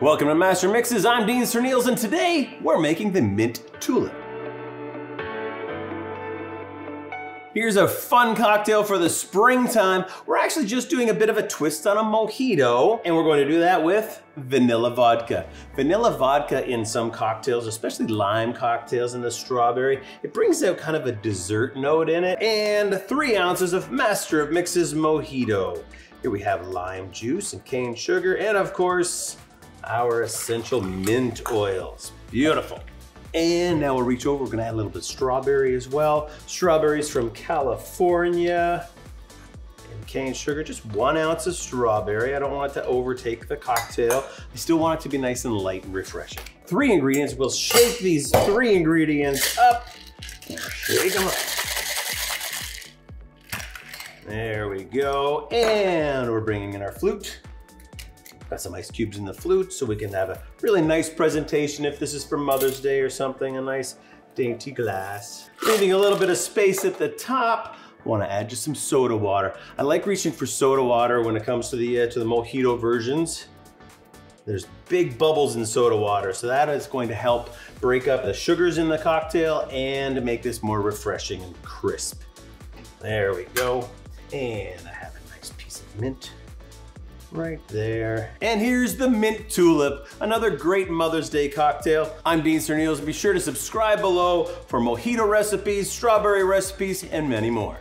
Welcome to Master Mixes. I'm Dean Serneels, and today we're making the mint tulip. Here's a fun cocktail for the springtime. We're actually just doing a bit of a twist on a mojito, and we're going to do that with vanilla vodka. Vanilla vodka in some cocktails, especially lime cocktails and the strawberry, it brings out kind of a dessert note in it. And three ounces of Master of Mixes mojito. Here we have lime juice and cane sugar, and of course, our essential mint oils. Beautiful. And now we'll reach over, we're gonna add a little bit of strawberry as well. Strawberries from California. And cane sugar, just one ounce of strawberry. I don't want it to overtake the cocktail. I still want it to be nice and light and refreshing. Three ingredients, we'll shake these three ingredients up. Shake them up. There we go. And we're bringing in our flute. Got some ice cubes in the flute so we can have a really nice presentation if this is for Mother's Day or something, a nice dainty glass. Leaving a little bit of space at the top. Want to add just some soda water. I like reaching for soda water when it comes to the uh, to the mojito versions. There's big bubbles in soda water, so that is going to help break up the sugars in the cocktail and make this more refreshing and crisp. There we go. And I have a nice piece of mint right there. And here's the mint tulip, another great Mother's Day cocktail. I'm Dean Serneels, and be sure to subscribe below for mojito recipes, strawberry recipes, and many more.